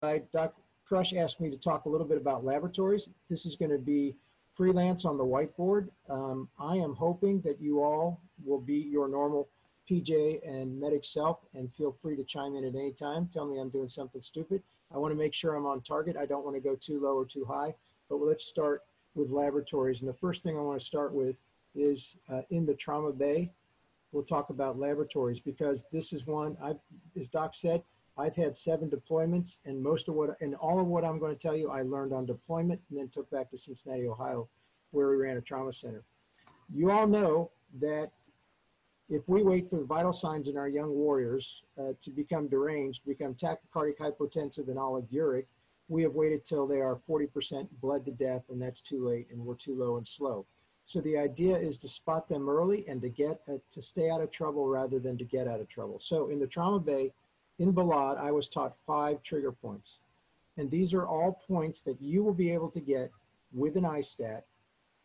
Doc Crush asked me to talk a little bit about laboratories. This is going to be freelance on the whiteboard. Um, I am hoping that you all will be your normal PJ and medic self and feel free to chime in at any time. Tell me I'm doing something stupid. I want to make sure I'm on target. I don't want to go too low or too high, but let's start with laboratories. And the first thing I want to start with is uh, in the trauma bay. We'll talk about laboratories because this is one, I've, as Doc said, I've had seven deployments and most of what, and all of what I'm going to tell you, I learned on deployment and then took back to Cincinnati, Ohio, where we ran a trauma center. You all know that if we wait for the vital signs in our young warriors uh, to become deranged, become tachycardic, hypotensive, and oliguric, we have waited till they are 40% bled to death, and that's too late, and we're too low and slow. So the idea is to spot them early and to get uh, to stay out of trouble rather than to get out of trouble. So in the trauma bay, in Balad, I was taught five trigger points, and these are all points that you will be able to get with an ISTAT,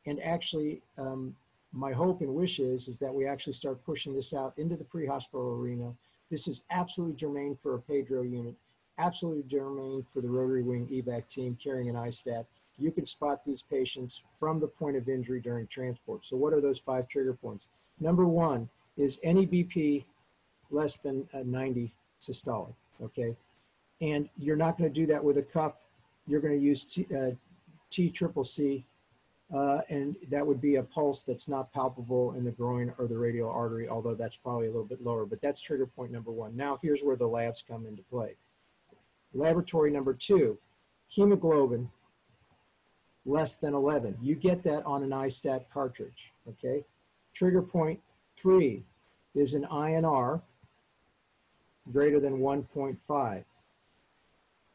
and actually um, my hope and wish is, is that we actually start pushing this out into the pre-hospital arena. This is absolutely germane for a Pedro unit, absolutely germane for the rotary wing evac team carrying an ISTAT. You can spot these patients from the point of injury during transport. So what are those five trigger points? Number one is any BP less than 90 systolic, okay? And you're not gonna do that with a cuff. You're gonna use T, uh, triple C uh, and that would be a pulse that's not palpable in the groin or the radial artery, although that's probably a little bit lower, but that's trigger point number one. Now here's where the labs come into play. Laboratory number two, hemoglobin less than 11. You get that on an ISTAT cartridge, okay? Trigger point three is an INR greater than 1.5.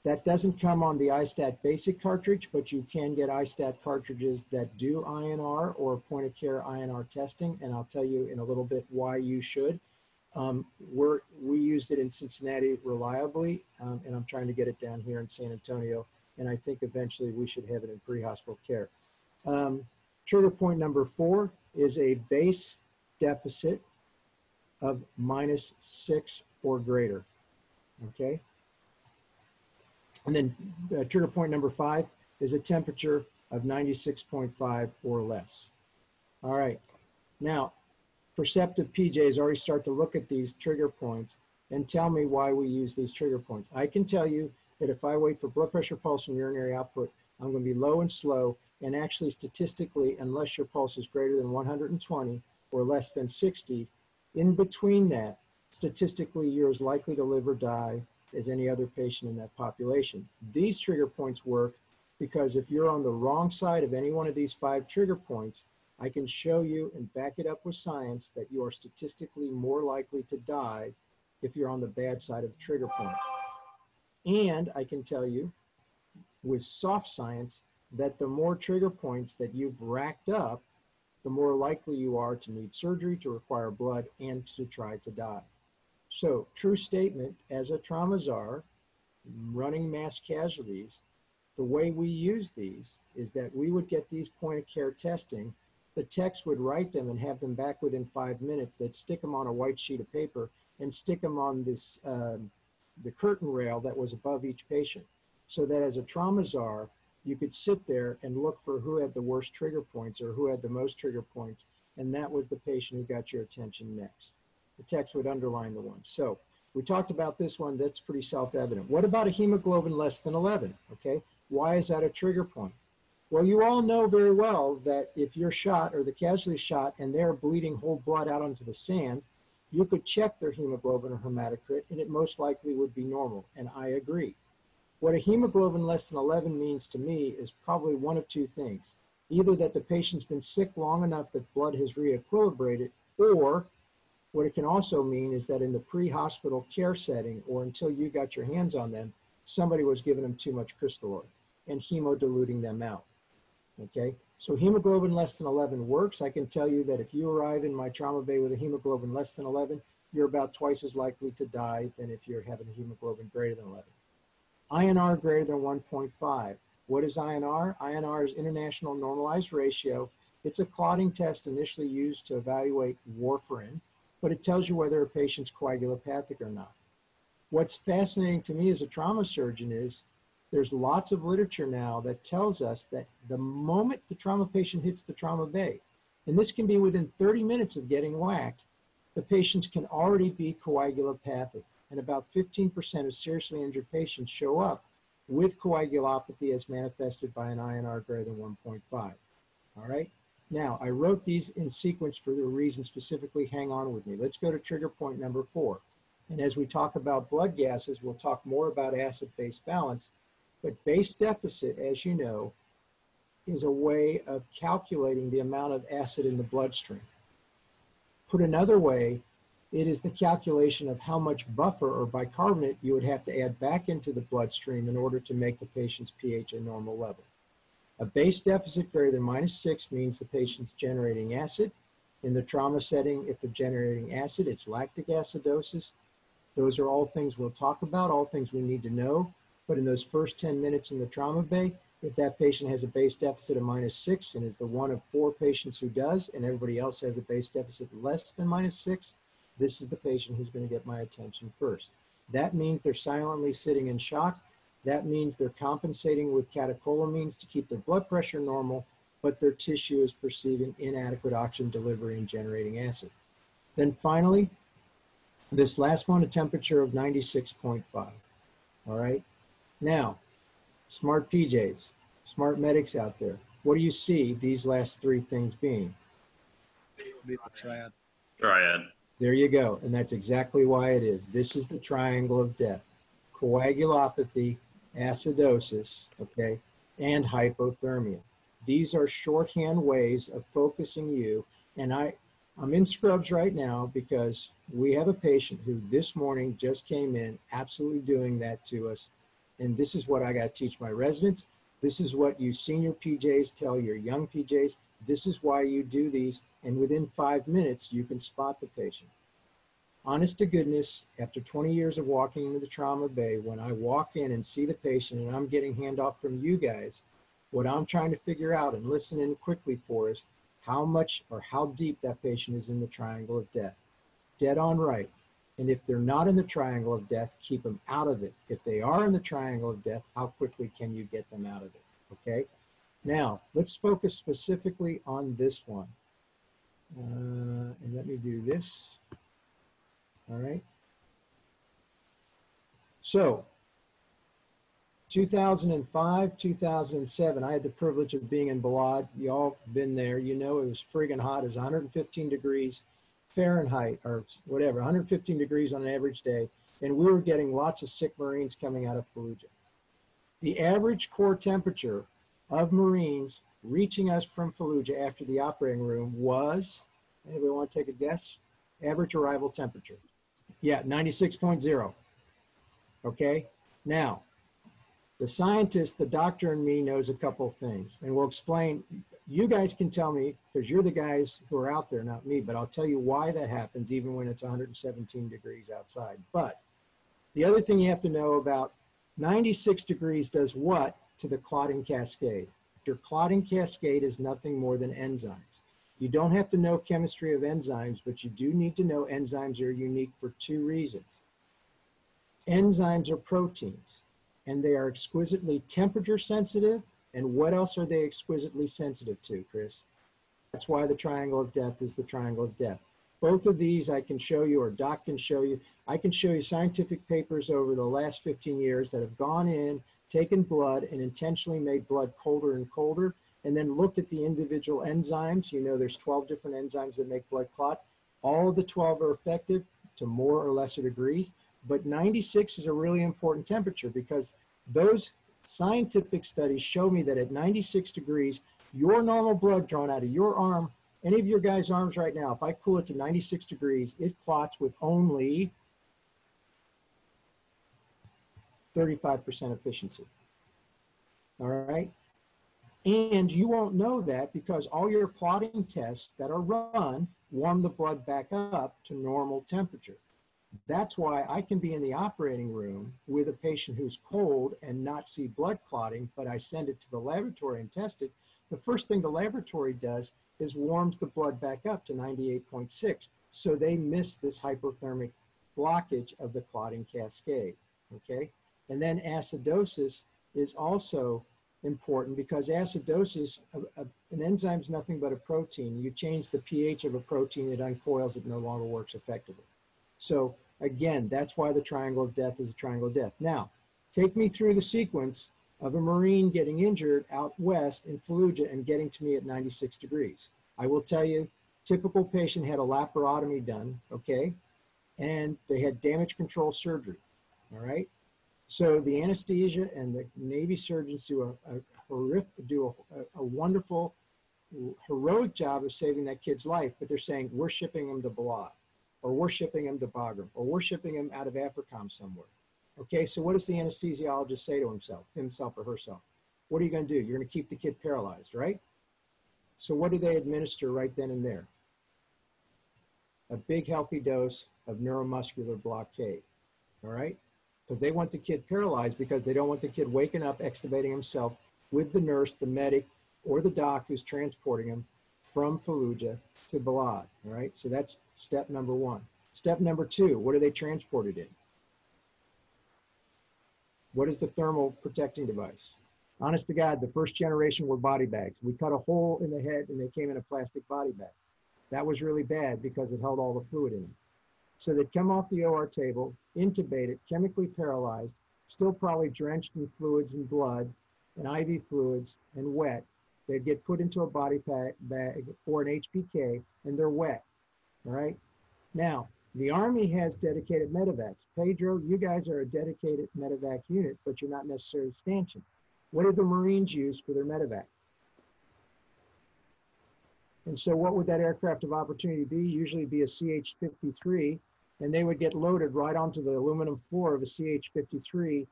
That doesn't come on the iStat basic cartridge, but you can get iStat cartridges that do INR or point of care INR testing, and I'll tell you in a little bit why you should. Um, we're, we used it in Cincinnati reliably, um, and I'm trying to get it down here in San Antonio, and I think eventually we should have it in pre-hospital care. Um, trigger point number four is a base deficit of minus six or greater, okay? And then uh, trigger point number five is a temperature of 96.5 or less. All right. Now, perceptive PJs already start to look at these trigger points and tell me why we use these trigger points. I can tell you that if I wait for blood pressure, pulse, and urinary output, I'm going to be low and slow. And actually, statistically, unless your pulse is greater than 120 or less than 60, in between that, statistically, you're as likely to live or die as any other patient in that population. These trigger points work because if you're on the wrong side of any one of these five trigger points, I can show you and back it up with science that you are statistically more likely to die if you're on the bad side of the trigger point. And I can tell you with soft science that the more trigger points that you've racked up, the more likely you are to need surgery, to require blood, and to try to die. So, true statement as a trauma czar, running mass casualties, the way we use these is that we would get these point of care testing. The techs would write them and have them back within five minutes. They'd stick them on a white sheet of paper and stick them on this uh, the curtain rail that was above each patient, so that as a trauma czar, you could sit there and look for who had the worst trigger points or who had the most trigger points, and that was the patient who got your attention next the text would underline the one. So we talked about this one, that's pretty self-evident. What about a hemoglobin less than 11, okay? Why is that a trigger point? Well, you all know very well that if you're shot or the casualty shot and they're bleeding whole blood out onto the sand, you could check their hemoglobin or hematocrit and it most likely would be normal, and I agree. What a hemoglobin less than 11 means to me is probably one of two things. Either that the patient's been sick long enough that blood has re-equilibrated, or what it can also mean is that in the pre-hospital care setting or until you got your hands on them, somebody was giving them too much crystalloid and hemodiluting them out. Okay, so hemoglobin less than 11 works. I can tell you that if you arrive in my trauma bay with a hemoglobin less than 11, you're about twice as likely to die than if you're having a hemoglobin greater than 11. INR greater than 1.5. What is INR? INR is International Normalized Ratio. It's a clotting test initially used to evaluate warfarin but it tells you whether a patient's coagulopathic or not. What's fascinating to me as a trauma surgeon is there's lots of literature now that tells us that the moment the trauma patient hits the trauma bay, and this can be within 30 minutes of getting whacked, the patients can already be coagulopathic. And about 15% of seriously injured patients show up with coagulopathy as manifested by an INR greater than 1.5. All right. Now, I wrote these in sequence for the reason specifically. Hang on with me. Let's go to trigger point number four. And as we talk about blood gases, we'll talk more about acid-base balance. But base deficit, as you know, is a way of calculating the amount of acid in the bloodstream. Put another way, it is the calculation of how much buffer or bicarbonate you would have to add back into the bloodstream in order to make the patient's pH a normal level. A base deficit greater than minus six means the patient's generating acid. In the trauma setting, if they're generating acid, it's lactic acidosis. Those are all things we'll talk about, all things we need to know. But in those first 10 minutes in the trauma bay, if that patient has a base deficit of minus six and is the one of four patients who does, and everybody else has a base deficit less than minus six, this is the patient who's going to get my attention first. That means they're silently sitting in shock that means they're compensating with catecholamines to keep their blood pressure normal, but their tissue is perceiving inadequate oxygen delivery and generating acid. Then finally, this last one, a temperature of 96.5. All right. Now, smart PJs, smart medics out there, what do you see these last three things being? Triad. Triad. There you go. And that's exactly why it is. This is the triangle of death coagulopathy, acidosis, okay, and hypothermia. These are shorthand ways of focusing you. And I, I'm in scrubs right now because we have a patient who this morning just came in absolutely doing that to us. And this is what I got to teach my residents. This is what you senior PJs tell your young PJs. This is why you do these. And within five minutes, you can spot the patient honest to goodness, after 20 years of walking into the trauma bay, when I walk in and see the patient and I'm getting handoff from you guys, what I'm trying to figure out and listen in quickly for is how much or how deep that patient is in the triangle of death. Dead on right. And if they're not in the triangle of death, keep them out of it. If they are in the triangle of death, how quickly can you get them out of it? Okay. Now, let's focus specifically on this one. Uh, and let me do this. All right. So 2005, 2007, I had the privilege of being in Balad. You all have been there. You know it was friggin' hot. It was 115 degrees Fahrenheit or whatever, 115 degrees on an average day. And we were getting lots of sick Marines coming out of Fallujah. The average core temperature of Marines reaching us from Fallujah after the operating room was, anybody want to take a guess? Average arrival temperature. Yeah, 96.0. Okay. Now, the scientist, the doctor and me knows a couple things and we'll explain. You guys can tell me because you're the guys who are out there, not me, but I'll tell you why that happens even when it's 117 degrees outside. But the other thing you have to know about 96 degrees does what to the clotting cascade? Your clotting cascade is nothing more than enzymes. You don't have to know chemistry of enzymes, but you do need to know enzymes are unique for two reasons. Enzymes are proteins, and they are exquisitely temperature sensitive. And what else are they exquisitely sensitive to, Chris? That's why the triangle of death is the triangle of death. Both of these I can show you, or Doc can show you. I can show you scientific papers over the last 15 years that have gone in, taken blood, and intentionally made blood colder and colder and then looked at the individual enzymes. You know, there's 12 different enzymes that make blood clot. All of the 12 are effective to more or lesser degrees, but 96 is a really important temperature because those scientific studies show me that at 96 degrees, your normal blood drawn out of your arm, any of your guys' arms right now, if I cool it to 96 degrees, it clots with only 35% efficiency. All right. And you won't know that because all your clotting tests that are run warm the blood back up to normal temperature. That's why I can be in the operating room with a patient who's cold and not see blood clotting, but I send it to the laboratory and test it. The first thing the laboratory does is warms the blood back up to 98.6. So they miss this hypothermic blockage of the clotting cascade, okay? And then acidosis is also important because acidosis, a- a- an enzyme is nothing but a protein. You change the pH of a protein, it uncoils, it no longer works effectively. So again, that's why the triangle of death is a triangle of death. Now, take me through the sequence of a Marine getting injured out west in Fallujah and getting to me at 96 degrees. I will tell you, typical patient had a laparotomy done, okay? And they had damage control surgery, all right? So the anesthesia and the Navy surgeons do a, a horrific, do a, a wonderful, heroic job of saving that kid's life, but they're saying, we're shipping him to Balad, or we're shipping him to Bagram, or we're shipping him out of AFRICOM somewhere. Okay, so what does the anesthesiologist say to himself, himself or herself? What are you going to do? You're going to keep the kid paralyzed, right? So what do they administer right then and there? A big healthy dose of neuromuscular blockade, all right? Because they want the kid paralyzed because they don't want the kid waking up, extubating himself with the nurse, the medic, or the doc who's transporting him from Fallujah to Balad, all right? So that's step number one. Step number two, what are they transported in? What is the thermal protecting device? Honest to God, the first generation were body bags. We cut a hole in the head and they came in a plastic body bag. That was really bad because it held all the fluid in. So they'd come off the OR table, intubated, chemically paralyzed, still probably drenched in fluids and blood and IV fluids and wet. They'd get put into a body bag or an HPK and they're wet. All right. Now, the Army has dedicated medevacs. Pedro, you guys are a dedicated medevac unit, but you're not necessarily stanchion. What do the Marines use for their medevac? And so what would that aircraft of opportunity be? Usually be a CH-53, and they would get loaded right onto the aluminum floor of a CH-53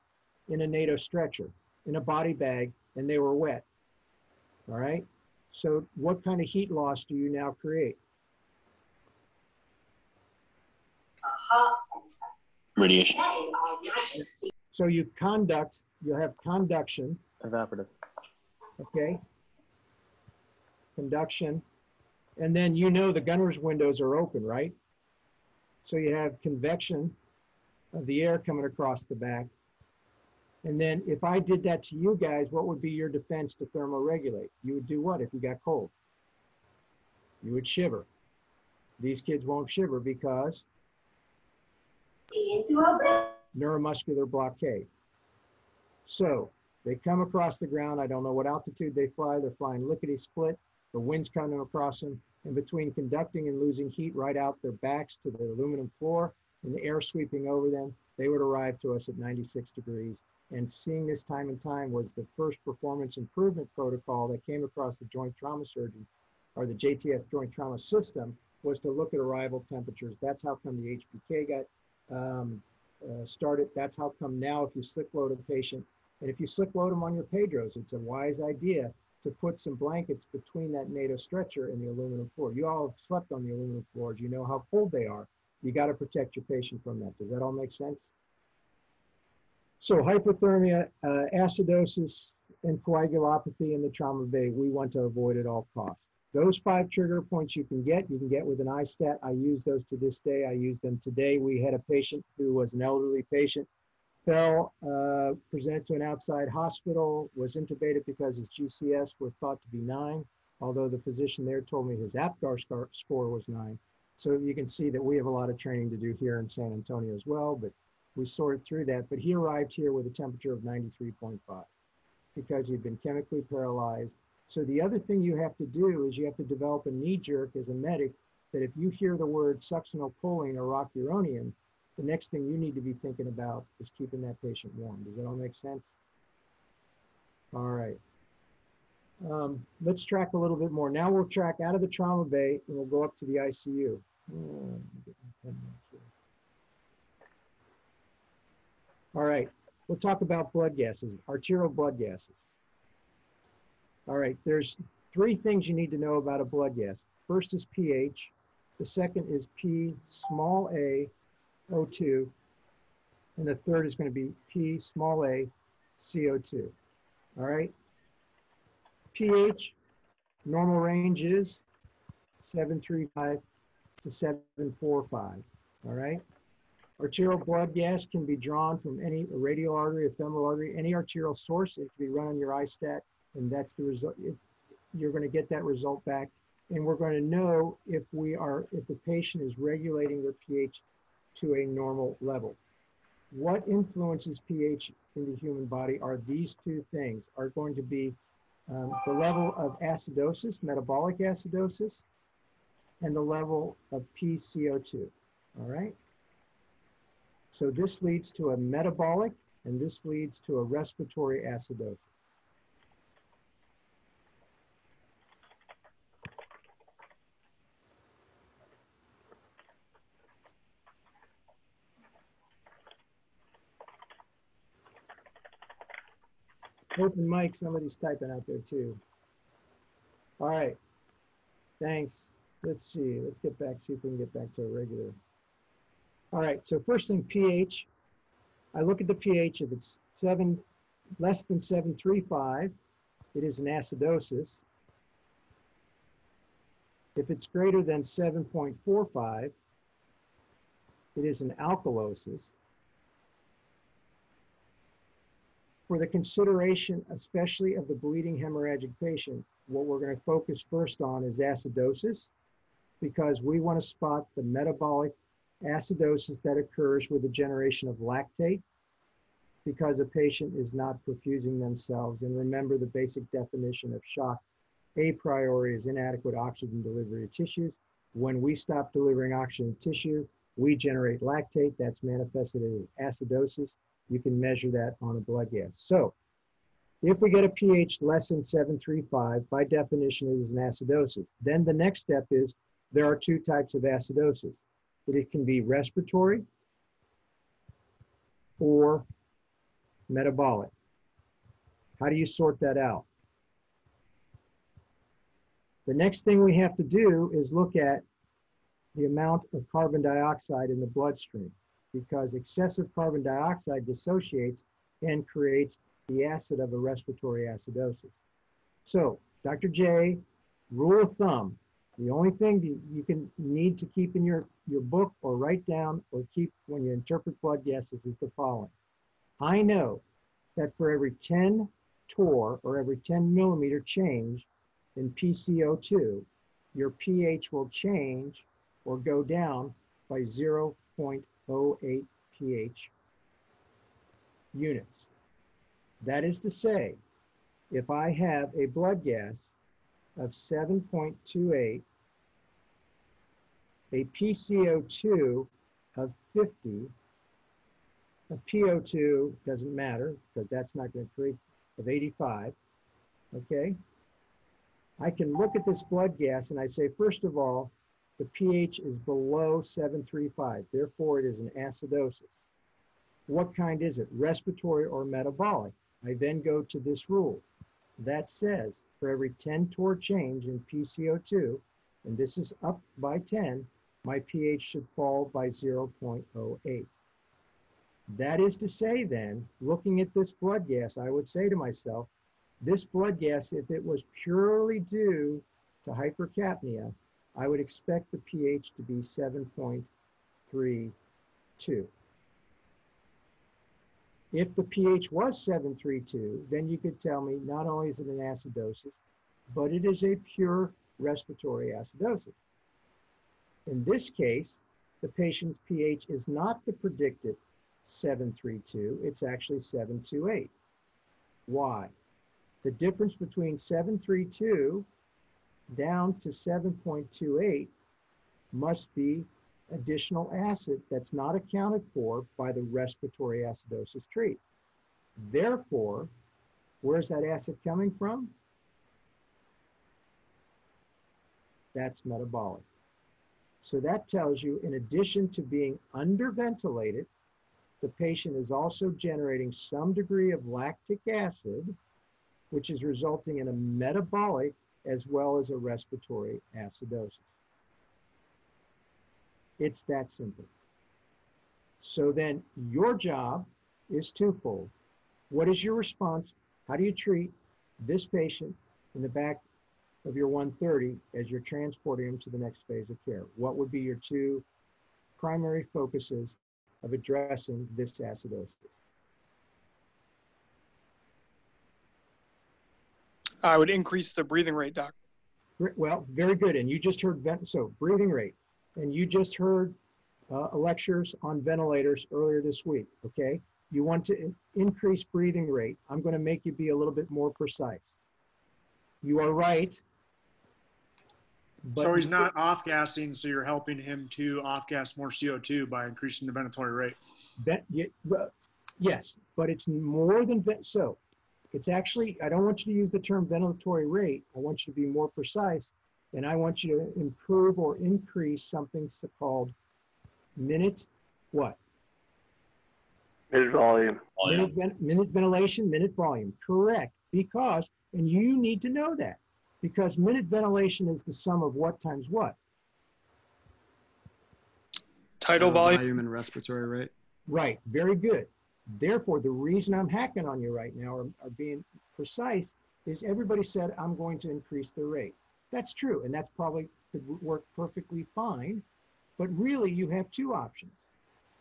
in a NATO stretcher, in a body bag, and they were wet. All right? So what kind of heat loss do you now create? heart center. Radiation. They um, are magic seeds. So you conduct, you have conduction, Evaporative. okay? Conduction. And then you know the gunner's windows are open, right? So you have convection of the air coming across the back. And then if I did that to you guys, what would be your defense to thermoregulate? You would do what if you got cold? You would shiver. These kids won't shiver because neuromuscular blockade. So they come across the ground. I don't know what altitude they fly. They're flying lickety split. The wind's coming across them. And between conducting and losing heat right out their backs to the aluminum floor and the air sweeping over them, they would arrive to us at 96 degrees. And seeing this time and time was the first performance improvement protocol that came across the joint trauma surgeon or the JTS joint trauma system was to look at arrival temperatures. That's how come the HPK got um, uh, started. That's how come now if you slick load a patient, and if you slick load them on your Pedros, it's a wise idea to put some blankets between that NATO stretcher and the aluminum floor. You all have slept on the aluminum floors. You know how cold they are. You got to protect your patient from that. Does that all make sense? So hypothermia, uh, acidosis, and coagulopathy in the trauma bay, we want to avoid at all costs. Those five trigger points you can get, you can get with an iStat. I use those to this day. I use them today. We had a patient who was an elderly patient, fell, uh, presented to an outside hospital, was intubated because his GCS was thought to be nine, although the physician there told me his APGAR score was nine. So you can see that we have a lot of training to do here in San Antonio as well, but we sorted through that. But he arrived here with a temperature of 93.5 because he'd been chemically paralyzed so the other thing you have to do is you have to develop a knee jerk as a medic that if you hear the word succinylcholine or rocuronium, the next thing you need to be thinking about is keeping that patient warm. Does that all make sense? All right. Um, let's track a little bit more. Now we'll track out of the trauma bay and we'll go up to the ICU. All right, we'll talk about blood gases, arterial blood gases. All right, there's three things you need to know about a blood gas. First is pH. The second is P small a O2. And the third is going to be P small a CO2. All right. pH, normal range is 735 to 745. All right. Arterial blood gas can be drawn from any radial artery, a femoral artery, any arterial source. It can be run on your iStat, and that's the result. You're going to get that result back, and we're going to know if we are if the patient is regulating their pH to a normal level. What influences pH in the human body are these two things are going to be um, the level of acidosis, metabolic acidosis, and the level of PCO2. All right. So this leads to a metabolic and this leads to a respiratory acidosis. Mic, somebody's typing out there too. All right. Thanks. Let's see. Let's get back, see if we can get back to a regular. All right. So first thing, pH. I look at the pH. If it's seven, less than 735, it is an acidosis. If it's greater than 7.45, it is an alkalosis. For the consideration, especially of the bleeding hemorrhagic patient, what we're going to focus first on is acidosis, because we want to spot the metabolic acidosis that occurs with the generation of lactate, because a patient is not perfusing themselves. And remember the basic definition of shock a priori is inadequate oxygen delivery to tissues. When we stop delivering oxygen to tissue, we generate lactate that's manifested in acidosis you can measure that on a blood gas. So if we get a pH less than 735, by definition, it is an acidosis. Then the next step is there are two types of acidosis. It can be respiratory or metabolic. How do you sort that out? The next thing we have to do is look at the amount of carbon dioxide in the bloodstream because excessive carbon dioxide dissociates and creates the acid of a respiratory acidosis. So, Dr. J, rule of thumb, the only thing you can need to keep in your, your book or write down or keep when you interpret blood gases is the following. I know that for every 10 torr or every 10 millimeter change in PCO2, your pH will change or go down by 0.8 0.08 pH units. That is to say, if I have a blood gas of 7.28, a PCO2 of 50, a PO2 doesn't matter because that's not going to create of 85, okay? I can look at this blood gas and I say, first of all, the pH is below 735. Therefore, it is an acidosis. What kind is it, respiratory or metabolic? I then go to this rule. That says for every 10 torr change in PCO2, and this is up by 10, my pH should fall by 0.08. That is to say then, looking at this blood gas, I would say to myself, this blood gas, if it was purely due to hypercapnia, I would expect the pH to be 7.32. If the pH was 732, then you could tell me not only is it an acidosis, but it is a pure respiratory acidosis. In this case, the patient's pH is not the predicted 732, it's actually 728. Why? The difference between 732 down to 7.28 must be additional acid that's not accounted for by the respiratory acidosis treat. Therefore, where's that acid coming from? That's metabolic. So that tells you, in addition to being underventilated, the patient is also generating some degree of lactic acid, which is resulting in a metabolic as well as a respiratory acidosis. It's that simple. So then your job is twofold. What is your response? How do you treat this patient in the back of your 130 as you're transporting them to the next phase of care? What would be your two primary focuses of addressing this acidosis? I would increase the breathing rate, doc. Well, very good. And you just heard, vent- so breathing rate. And you just heard uh, lectures on ventilators earlier this week, okay? You want to increase breathing rate. I'm going to make you be a little bit more precise. You are right. but So he's not off gassing, so you're helping him to off gas more CO2 by increasing the ventilatory rate. That, ye- well, yes, but it's more than, ven- so it's actually, I don't want you to use the term ventilatory rate. I want you to be more precise. And I want you to improve or increase something s- called minute, what? Minute volume. Minute, ven- minute ventilation, minute volume. Correct. Because, and you need to know that because minute ventilation is the sum of what times what? Tidal volume. and respiratory rate. Right, very good. Therefore, the reason I'm hacking on you right now or, or being precise is everybody said I'm going to increase the rate. That's true, and that's probably could work perfectly fine. But really, you have two options.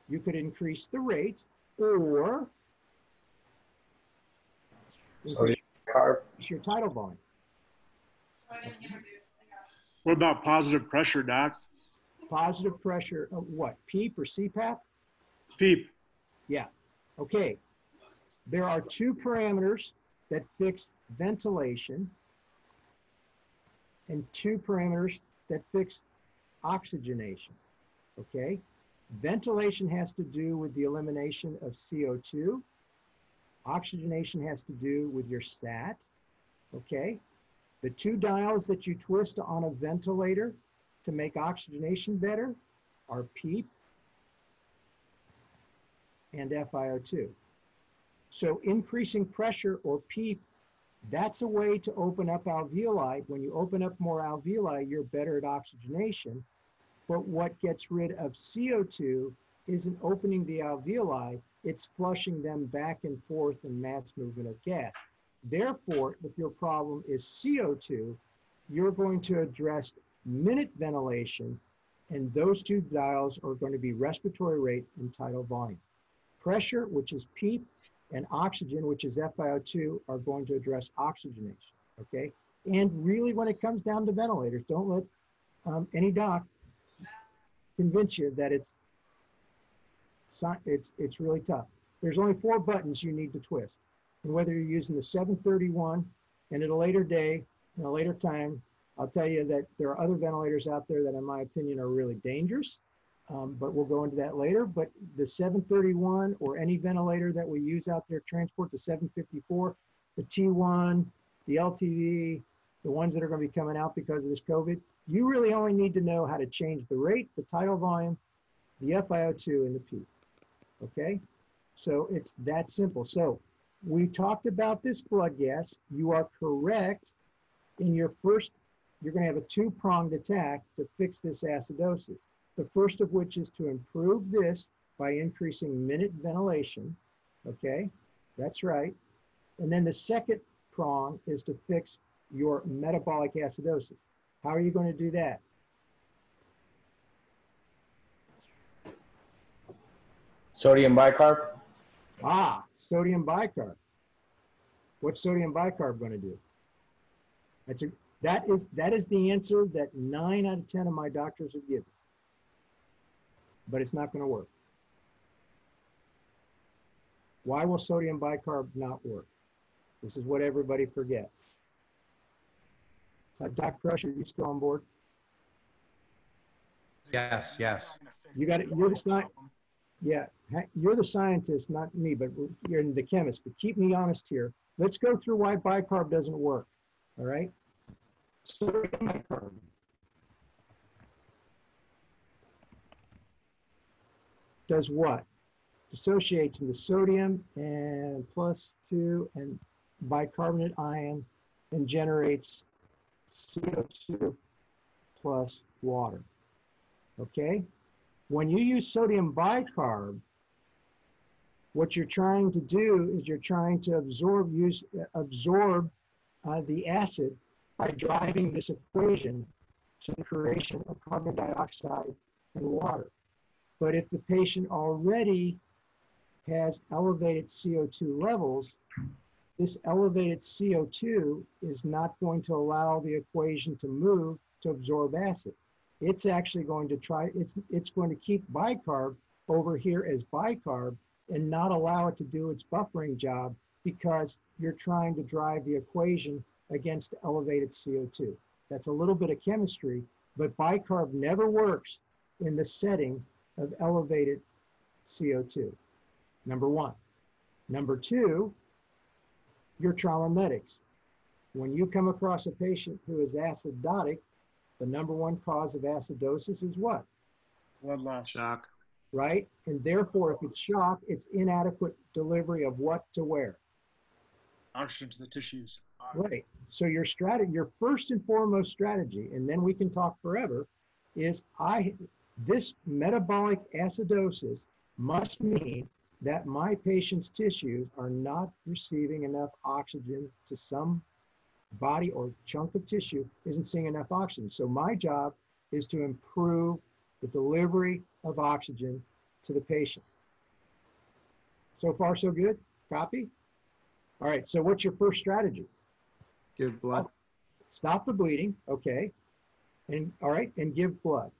You could increase the rate or increase your tidal volume. What about positive pressure, Doc? Positive pressure, uh, what, PEEP or CPAP? Peep. Okay, there are two parameters that fix ventilation and two parameters that fix oxygenation. Okay, ventilation has to do with the elimination of CO2. Oxygenation has to do with your SAT, Okay, the two dials that you twist on a ventilator to make oxygenation better are PEEP and FiO2. So increasing pressure or PEEP, that's a way to open up alveoli. When you open up more alveoli, you're better at oxygenation. But what gets rid of CO2 isn't opening the alveoli, it's flushing them back and forth in mass movement of gas. Therefore, if your problem is CO2, you're going to address minute ventilation, and those two dials are going to be respiratory rate and tidal volume. Pressure, which is PEEP, and oxygen, which is FiO2, are going to address oxygenation, okay? And really, when it comes down to ventilators, don't let um, any doc convince you that it's, it's, it's really tough. There's only four buttons you need to twist. And whether you're using the 731 and at a later day, in a later time, I'll tell you that there are other ventilators out there that, in my opinion, are really dangerous. Um, but we'll go into that later. But the 731 or any ventilator that we use out there, transports the 754, the T1, the LTV, the ones that are going to be coming out because of this COVID, you really only need to know how to change the rate, the tidal volume, the FiO2, and the P. Okay? So it's that simple. So we talked about this blood gas. You are correct in your first, you're going to have a two pronged attack to fix this acidosis. The first of which is to improve this by increasing minute ventilation. Okay, that's right. And then the second prong is to fix your metabolic acidosis. How are you going to do that? Sodium bicarb. Ah, sodium bicarb. What's sodium bicarb going to do? That's a, that is that is the answer that nine out of ten of my doctors would give. But it's not going to work. Why will sodium bicarb not work? This is what everybody forgets. So, Dr. Crusher, you still on board? Yes, yes. You got it. You're the sci- Yeah, you're the scientist, not me, but you're the chemist. But keep me honest here. Let's go through why bicarb doesn't work. All right. Sodium bicarb. Does what? Dissociates into sodium and plus two and bicarbonate ion and generates CO2 plus water. Okay? When you use sodium bicarb, what you're trying to do is you're trying to absorb use absorb uh, the acid by driving this equation to the creation of carbon dioxide and water. But if the patient already has elevated CO2 levels, this elevated CO2 is not going to allow the equation to move to absorb acid. It's actually going to try, it's, it's going to keep bicarb over here as bicarb and not allow it to do its buffering job because you're trying to drive the equation against elevated CO2. That's a little bit of chemistry, but bicarb never works in the setting of elevated CO2. Number one. Number two, your trauma medics. When you come across a patient who is acidotic, the number one cause of acidosis is what? Blood loss. Shock. Right? And therefore, if it's shock, it's inadequate delivery of what to where. Oxygen to the tissues. Right. So your strategy, your first and foremost strategy, and then we can talk forever, is I this metabolic acidosis must mean that my patient's tissues are not receiving enough oxygen to some body or chunk of tissue isn't seeing enough oxygen. So my job is to improve the delivery of oxygen to the patient. So far, so good? Copy? All right, so what's your first strategy? Give blood. Stop the bleeding, okay? And, all right, and give blood.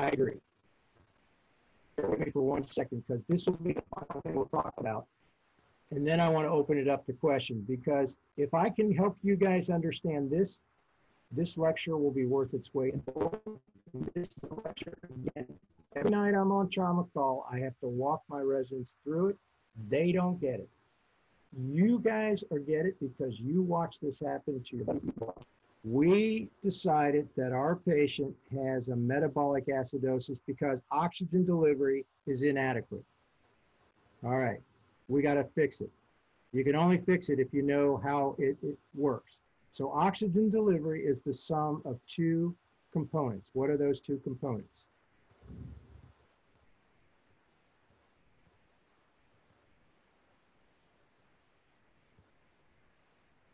I agree. Bear with me for one second because this will be the final thing we'll talk about. And then I want to open it up to questions because if I can help you guys understand this, this lecture will be worth its weight in gold. This lecture, again, every night I'm on trauma call, I have to walk my residents through it. They don't get it. You guys are get it because you watch this happen to your. We decided that our patient has a metabolic acidosis because oxygen delivery is inadequate. All right, we got to fix it. You can only fix it if you know how it, it works. So oxygen delivery is the sum of two components. What are those two components?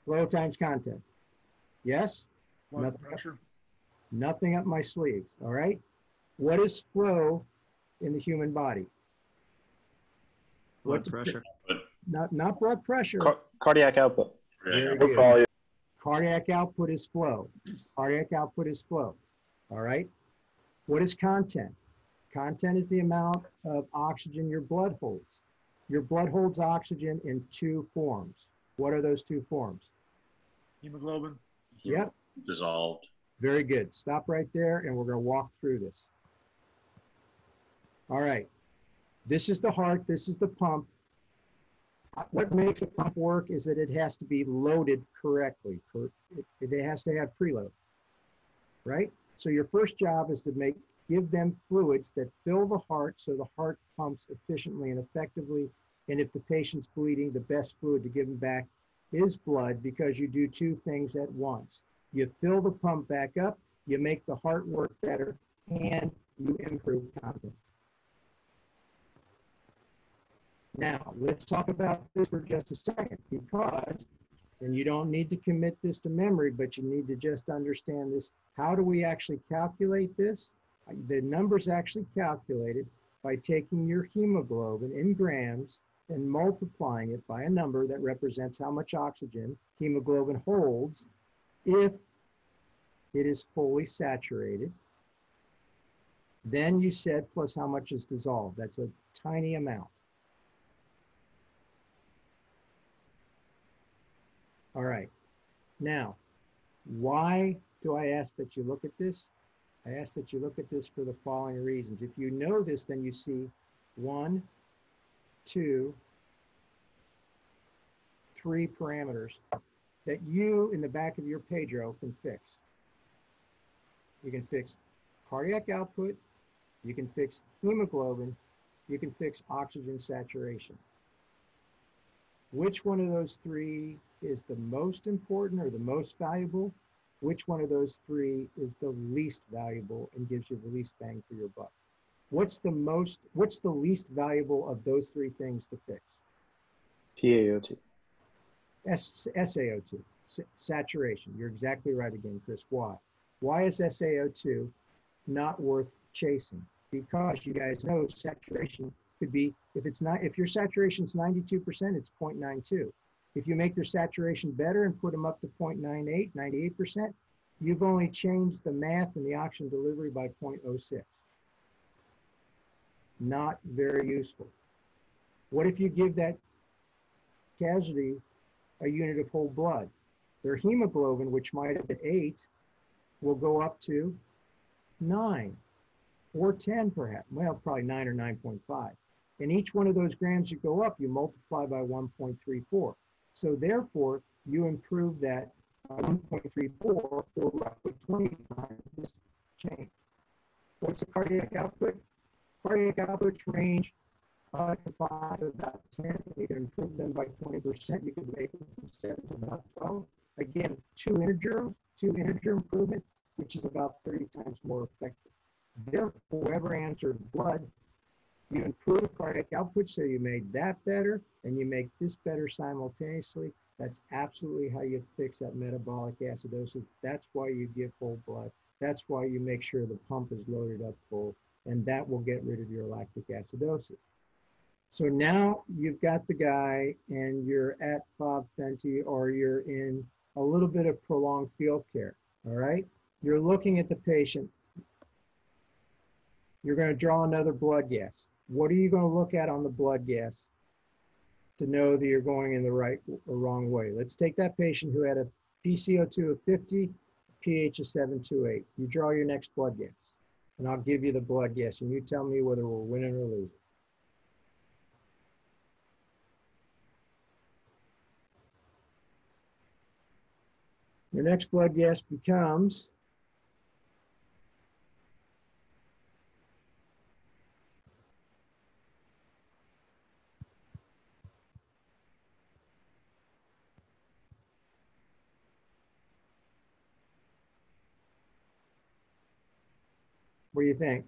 Flow times content. Yes? Blood Nothing. pressure. Nothing up my sleeves, all right? What is flow in the human body? Blood What- pressure. Not, not blood pressure. Car- cardiac output. Very Good good. Cardiac output is flow. Cardiac output is flow. All right. What is content? Content is the amount of oxygen your blood holds. Your blood holds oxygen in two forms. What are those two forms? Hemoglobin. Yep. dissolved. Very good. Stop right there and we're going to walk through this. All right. This is the heart. This is the pump. What makes a pump work is that it has to be loaded correctly. It, it has to have preload, right? So your first job is to make give them fluids that fill the heart so the heart pumps efficiently and effectively. And if the patient's bleeding, the best fluid to give them back is blood because you do two things at once. You fill the pump back up, you make the heart work better, and you improve confidence. Now, let's talk about this for just a second because, and you don't need to commit this to memory, but you need to just understand this. How do we actually calculate this? The number's actually calculated by taking your hemoglobin in grams and multiplying it by a number that represents how much oxygen hemoglobin holds if it is fully saturated. Then you said plus how much is dissolved. That's a tiny amount. All right. Now, why do I ask that you look at this? I ask that you look at this for the following reasons. If you know this, then you see one, two, three parameters that you in the back of your Pedro can fix. You can fix cardiac output, you can fix hemoglobin, you can fix oxygen saturation. Which one of those three is the most important or the most valuable? Which one of those three is the least valuable and gives you the least bang for your buck? What's the most, what's the least valuable of those three things to fix? PaO2. S, SaO2, saturation. You're exactly right again, Chris. Why? Why is SaO2 not worth chasing? Because you guys know saturation could be, if it's not, if your saturation is 92%, it's 0.92. If you make their saturation better and put them up to 0.98, 98%, you've only changed the math and the oxygen delivery by 0.06. Not very useful. What if you give that casualty a unit of whole blood? Their hemoglobin, which might have been eight, will go up to nine or 10 perhaps. Well, probably nine or 9.5. And each one of those grams you go up, you multiply by 1.34. So therefore, you improve that 1.34 or roughly 20 times this change. What's the cardiac output? Cardiac outputs range uh, five to about 10. You can improve them by 20%. You can make them from seven to about 12. Again, two integer, two integer improvement, which is about 30 times more effective. Therefore, whoever answered blood, you improve cardiac output, so you made that better, and you make this better simultaneously. That's absolutely how you fix that metabolic acidosis. That's why you give whole blood. That's why you make sure the pump is loaded up full, and that will get rid of your lactic acidosis. So now you've got the guy, and you're at FOB Fenty, or you're in a little bit of prolonged field care. All right, you're looking at the patient. You're going to draw another blood gas. What are you going to look at on the blood gas to know that you're going in the right or wrong way? Let's take that patient who had a PCO2 of 50, pH of 728. You draw your next blood gas, and I'll give you the blood gas, and you tell me whether we're winning or losing. Your next blood gas becomes What do you think?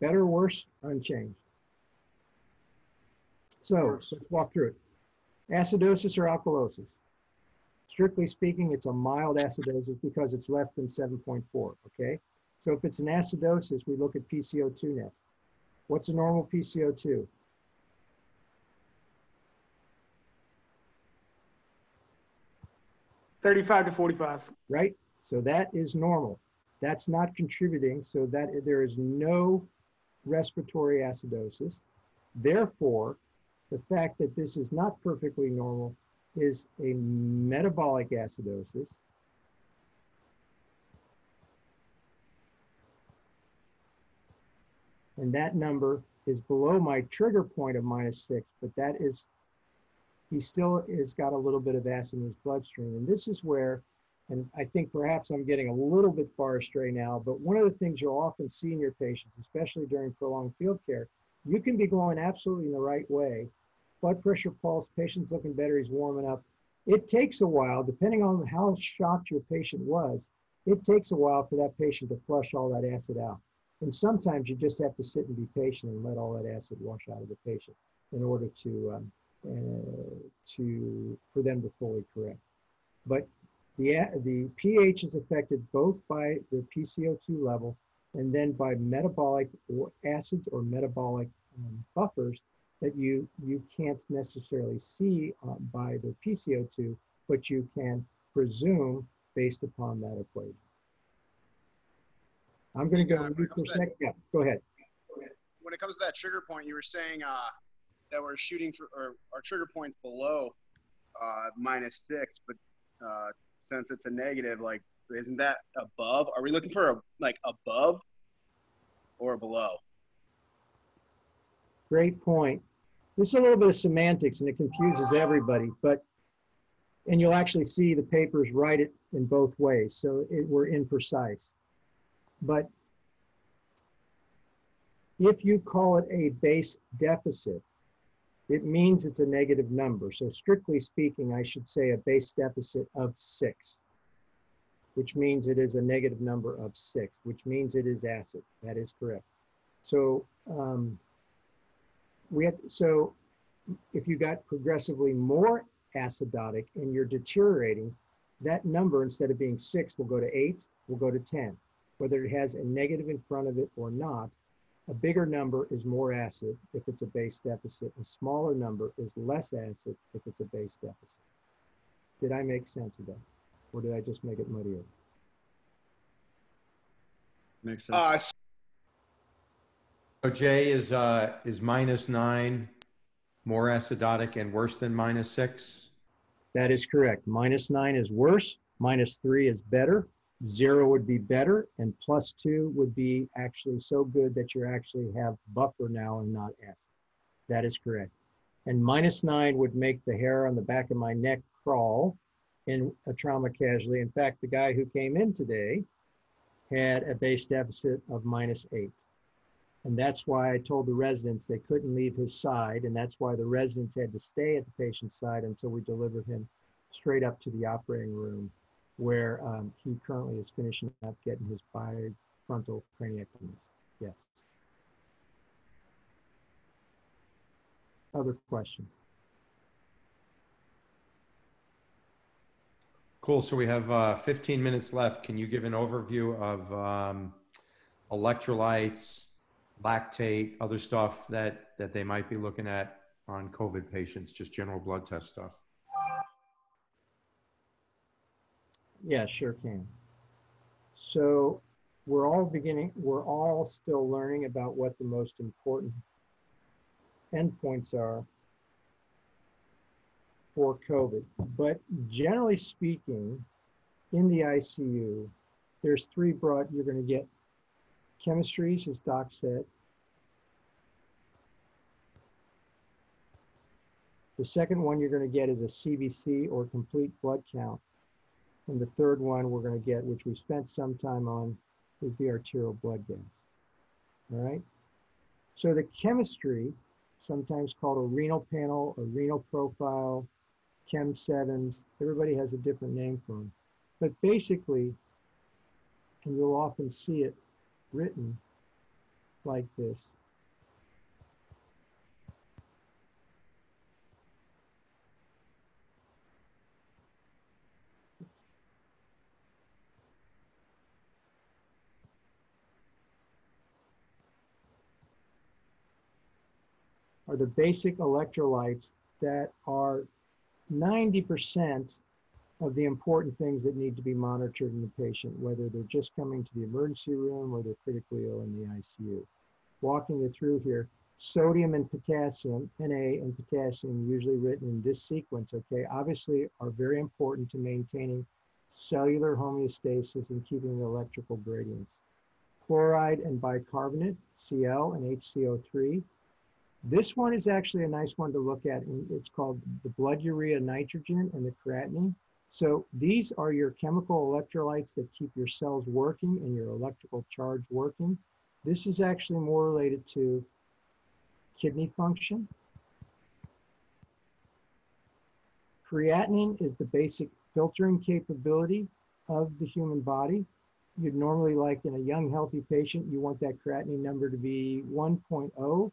Better, or worse, unchanged. So let's walk through it. Acidosis or alkalosis? Strictly speaking, it's a mild acidosis because it's less than 7.4, okay? So if it's an acidosis, we look at PCO2 next. What's a normal PCO2? Thirty-five to forty-five. right? So that is normal. That's not contributing, so that there is no respiratory acidosis. Therefore, the fact that this is not perfectly normal is a metabolic acidosis. And that number is below my trigger point of minus six, but that is, he still has got a little bit of acid in his bloodstream. And this is where and I think perhaps I'm getting a little bit far astray now, but one of the things you'll often see in your patients, especially during prolonged field care, you can be going absolutely in the right way. Blood pressure pulse, patient's looking better, he's warming up. It takes a while, depending on how shocked your patient was, it takes a while for that patient to flush all that acid out. And sometimes you just have to sit and be patient and let all that acid wash out of the patient in order to, um, uh, to for them to fully correct. But the, the pH is affected both by the PCO2 level and then by metabolic or acids or metabolic um, buffers that you, you can't necessarily see uh, by the PCO2, but you can presume based upon that equation. I'm going to go with you for a second. Yeah, go ahead. when it comes to that trigger point, you were saying uh, that we're shooting for, or our trigger point's below uh, minus six, but uh, since it's a negative, like, isn't that above? Are we looking for a like above or below? Great point. This is a little bit of semantics and it confuses everybody, but, and you'll actually see the papers write it in both ways. So it, we're imprecise. But if you call it a base deficit, it means it's a negative number. So strictly speaking, I should say a base deficit of six, which means it is a negative number of six, which means it is acid. That is correct. So um, we have, so if you got progressively more acidotic and you're deteriorating, that number, instead of being six, will go to eight, will go to 10. Whether it has a negative in front of it or not, a bigger number is more acid if it's a base deficit. A smaller number is less acid if it's a base deficit. Did I make sense of that? Or did I just make it muddier? Makes sense. Uh, So J is, uh, is minus nine more acidotic and worse than minus six? That is correct. Minus nine is worse, minus three is better, zero would be better, and plus two would be actually so good that you actually have buffer now and not acid. That is correct. And minus nine would make the hair on the back of my neck crawl in a trauma casualty. In fact, the guy who came in today had a base deficit of minus eight. And that's why I told the residents they couldn't leave his side. And that's why the residents had to stay at the patient's side until we delivered him straight up to the operating room where um, he currently is finishing up getting his bifrontal craniectomies. Yes. Other questions? Cool, so we have, uh, fifteen minutes left. Can you give an overview of, um, electrolytes, lactate, other stuff that, that they might be looking at on COVID patients, just general blood test stuff? Yeah, sure can. So we're all beginning, we're all still learning about what the most important endpoints are for COVID. But generally speaking, in the ICU, there's three broad, you're going to get chemistries, as Doc said. The second one you're going to get is a CBC or complete blood count. And the third one we're going to get, which we spent some time on, is the arterial blood gas. All right. So the chemistry, sometimes called a renal panel, a renal profile, Chem sevens, everybody has a different name for them. But basically, and you'll often see it written like this. Are the basic electrolytes that are 90% of the important things that need to be monitored in the patient, whether they're just coming to the emergency room or they're critically ill in the ICU. Walking you through here, sodium and potassium, Na and potassium, usually written in this sequence, okay, obviously are very important to maintaining cellular homeostasis and keeping the electrical gradients. Chloride and bicarbonate, Cl and HCO3, this one is actually a nice one to look at. It's called the blood urea nitrogen and the creatinine. So these are your chemical electrolytes that keep your cells working and your electrical charge working. This is actually more related to kidney function. Creatinine is the basic filtering capability of the human body. You'd normally like in a young healthy patient, you want that creatinine number to be 1.0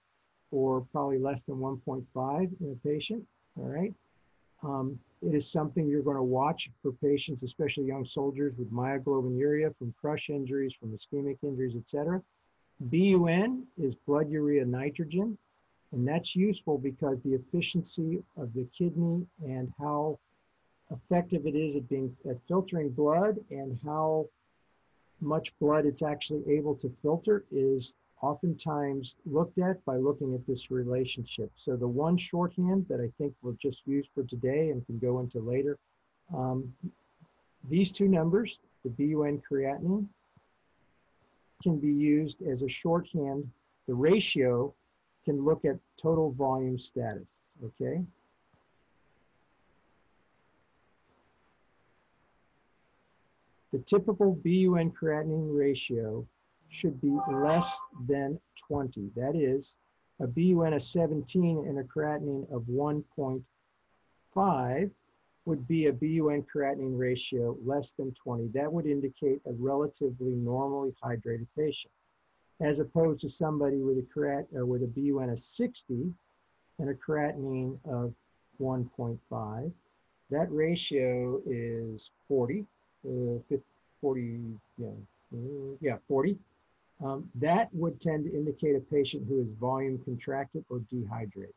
or probably less than 1.5 in a patient, all right? Um, it is something you're going to watch for patients, especially young soldiers with myoglobinuria from crush injuries, from ischemic injuries, et cetera. BUN is blood urea nitrogen, and that's useful because the efficiency of the kidney and how effective it is at being at filtering blood and how much blood it's actually able to filter is oftentimes looked at by looking at this relationship. So the one shorthand that I think we'll just use for today and can go into later, um, these two numbers, the BUN creatinine, can be used as a shorthand. The ratio can look at total volume status, okay? The typical BUN creatinine ratio should be less than 20. That is, a BUN of 17 and a creatinine of 1.5 would be a BUN creatinine ratio less than 20. That would indicate a relatively normally hydrated patient, as opposed to somebody with a creat or with a BUN of 60 and a creatinine of 1.5. That ratio is 40, uh, 50, 40, yeah, uh, yeah, 40. Um, that would tend to indicate a patient who is volume contracted or dehydrated.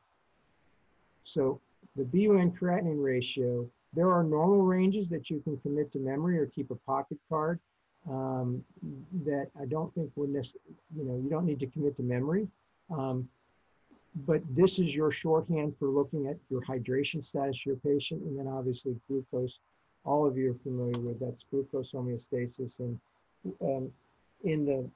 So the BUN creatinine ratio, there are normal ranges that you can commit to memory or keep a pocket card um, that I don't think would necessarily, you know, you don't need to commit to memory. Um, but this is your shorthand for looking at your hydration status of your patient. And then obviously glucose, all of you are familiar with that's glucose homeostasis. And um, in the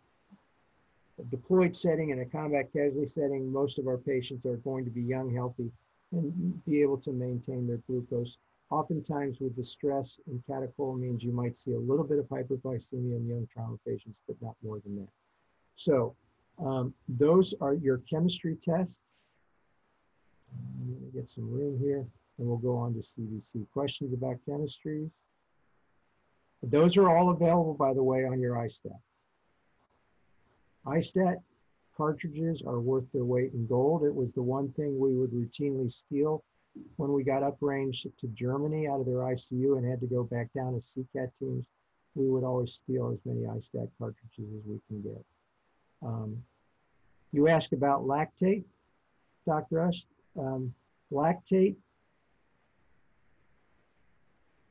deployed setting and a combat casualty setting, most of our patients are going to be young, healthy, and be able to maintain their glucose. Oftentimes with the stress and catecholamines, you might see a little bit of hyperglycemia in young trauma patients, but not more than that. So um, those are your chemistry tests. I'm gonna get some room here and we'll go on to CBC. Questions about chemistries? Those are all available, by the way, on your iStat. iStat cartridges are worth their weight in gold. It was the one thing we would routinely steal when we got uprange to Germany out of their ICU and had to go back down as CCAT teams. We would always steal as many iStat cartridges as we can get. Um, you ask about lactate, Dr. Rush. Um, lactate,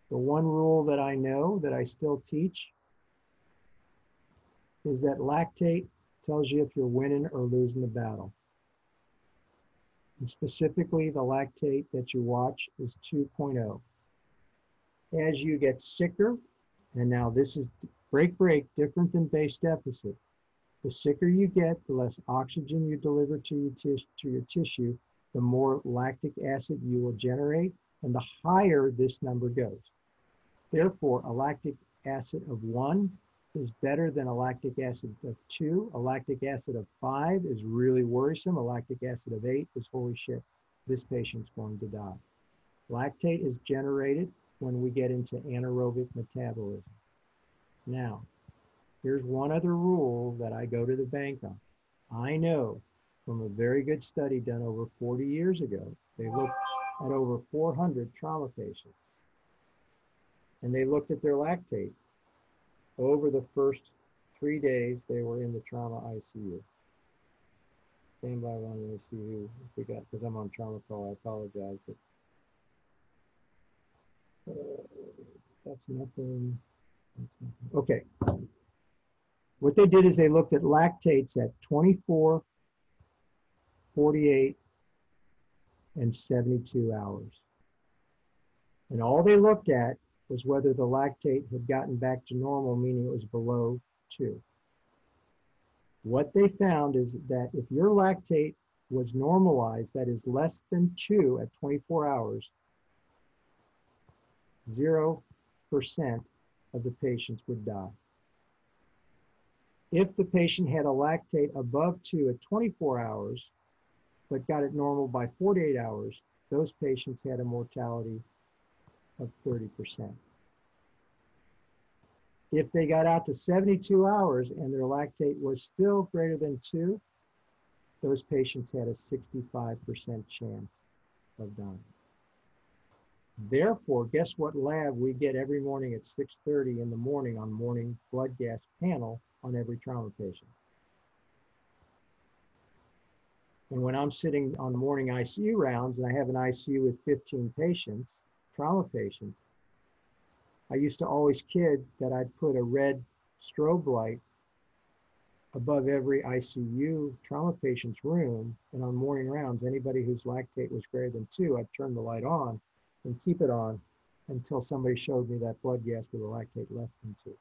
the one rule that I know that I still teach is that lactate tells you if you're winning or losing the battle. And specifically, the lactate that you watch is 2.0. As you get sicker, and now this is break, break, different than base deficit. The sicker you get, the less oxygen you deliver to your, to your tissue, the more lactic acid you will generate, and the higher this number goes. Therefore, a lactic acid of one is better than a lactic acid of two. A lactic acid of five is really worrisome. A lactic acid of eight is holy shit, this patient's going to die. Lactate is generated when we get into anaerobic metabolism. Now, here's one other rule that I go to the bank on. I know from a very good study done over 40 years ago, they looked at over 400 trauma patients. And they looked at their lactate over the first three days they were in the trauma ICU. Stand by one ICU if we got, because I'm on trauma call, I apologize, but uh, that's nothing. That's nothing. Okay. What they did is they looked at lactates at 24, 48, and 72 hours. And all they looked at was whether the lactate had gotten back to normal, meaning it was below two. What they found is that if your lactate was normalized, that is less than two at 24 hours, 0% of the patients would die. If the patient had a lactate above two at 24 hours, but got it normal by 48 hours, those patients had a mortality of 30%. If they got out to 72 hours and their lactate was still greater than two, those patients had a 65% chance of dying. Therefore, guess what lab we get every morning at 6.30 in the morning on morning blood gas panel on every trauma patient? And when I'm sitting on morning ICU rounds and I have an ICU with 15 patients, trauma patients, I used to always kid that I'd put a red strobe light above every ICU trauma patient's room. And on morning rounds, anybody whose lactate was greater than two, I'd turn the light on and keep it on until somebody showed me that blood gas with a lactate less than two.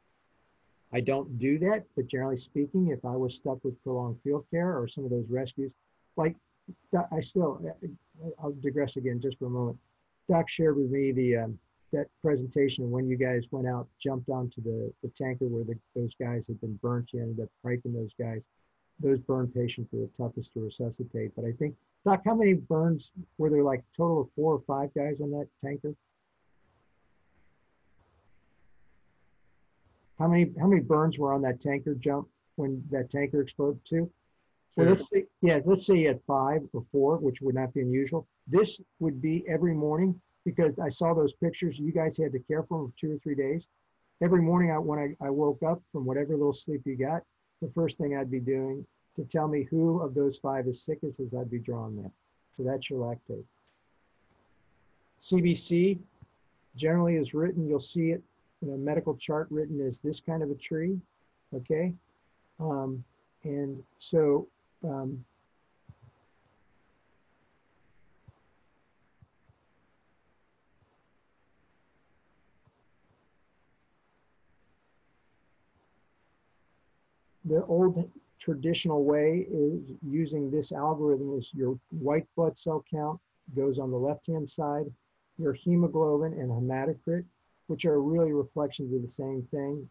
I don't do that, but generally speaking, if I was stuck with prolonged field care or some of those rescues, like I still, I'll digress again just for a moment. Doc shared with me the um, that presentation when you guys went out, jumped onto the, the tanker where the, those guys had been burnt. You ended up breaking those guys. Those burn patients are the toughest to resuscitate. But I think, Doc, how many burns were there? Like total of four or five guys on that tanker? How many how many burns were on that tanker jump when that tanker exploded too? Well, let's say, yeah, let's say at five or four, which would not be unusual. This would be every morning because I saw those pictures. You guys had to care for them for two or three days. Every morning I, when I, I woke up from whatever little sleep you got, the first thing I'd be doing to tell me who of those five is sickest is I'd be drawing that. So that's your lactate. CBC generally is written, you'll see it in a medical chart written as this kind of a tree, okay? Um, and so um, the old traditional way is using this algorithm is your white blood cell count goes on the left-hand side, your hemoglobin and hematocrit, which are really reflections of the same thing.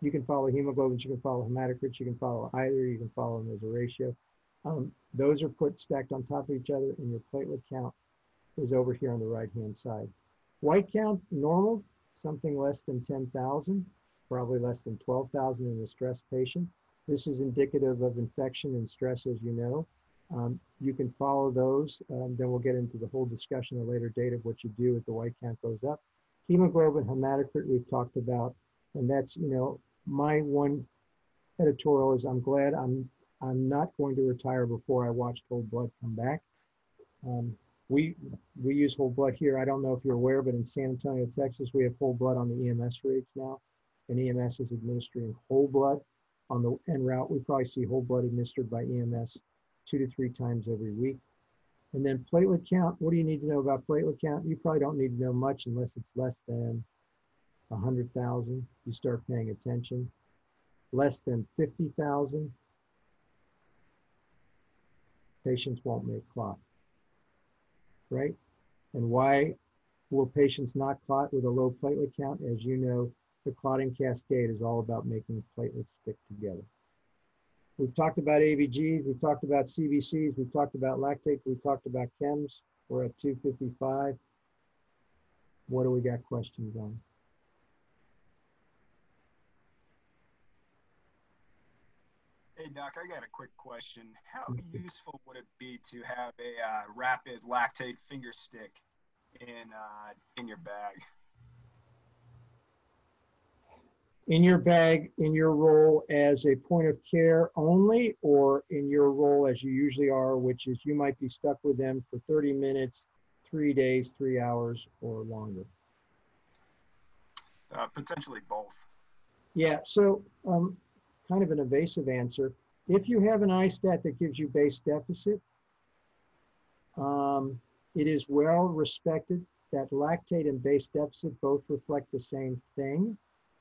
You can follow hemoglobin, you can follow hematocrit, you can follow either, you can follow them as a ratio. Um, those are put stacked on top of each other and your platelet count is over here on the right-hand side. White count, normal, something less than 10,000, probably less than 12,000 in a stress patient. This is indicative of infection and stress, as you know. Um, you can follow those. Um, then we'll get into the whole discussion a later date of what you do as the white count goes up. Hemoglobin, hematocrit, we've talked about, and that's you know my one editorial is I'm glad I'm I'm not going to retire before I watched whole blood come back. Um, we we use whole blood here. I don't know if you're aware, but in San Antonio, Texas, we have whole blood on the EMS rigs now, and EMS is administering whole blood on the en route. We probably see whole blood administered by EMS two to three times every week. And then platelet count. What do you need to know about platelet count? You probably don't need to know much unless it's less than 100,000. You start paying attention. Less than 50,000, patients won't make clot, right? And why will patients not clot with a low platelet count? As you know, the clotting cascade is all about making platelets stick together. We've talked about ABGs, we've talked about CBCs, we've talked about lactate, we've talked about chems. We're at 255. What do we got questions on? Hey, Doc, I got a quick question. How useful would it be to have a uh, rapid lactate finger stick in uh, in your bag? In your bag, in your role as a point of care only, or in your role as you usually are, which is you might be stuck with them for 30 minutes, three days, three hours, or longer? Uh, potentially both. Yeah, so um, kind of an evasive answer. If you have an ISTAT that gives you base deficit, um, it is well respected that lactate and base deficit both reflect the same thing.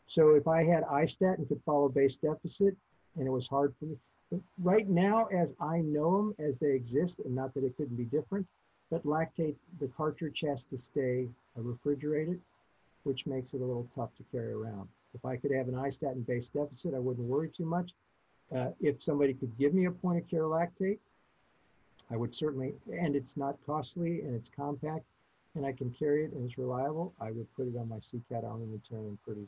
So if I had ISTAT and could follow base deficit, and it was hard for me, right now, as I know them, as they exist, and not that it couldn't be different, but lactate, the cartridge has to stay refrigerated, which makes it a little tough to carry around. If I could have an ISTAT and base deficit, I wouldn't worry too much. Uh, if somebody could give me a point of care lactate, I would certainly, and it's not costly and it's compact and I can carry it and it's reliable, I would put it on my CCAT armamentarium pretty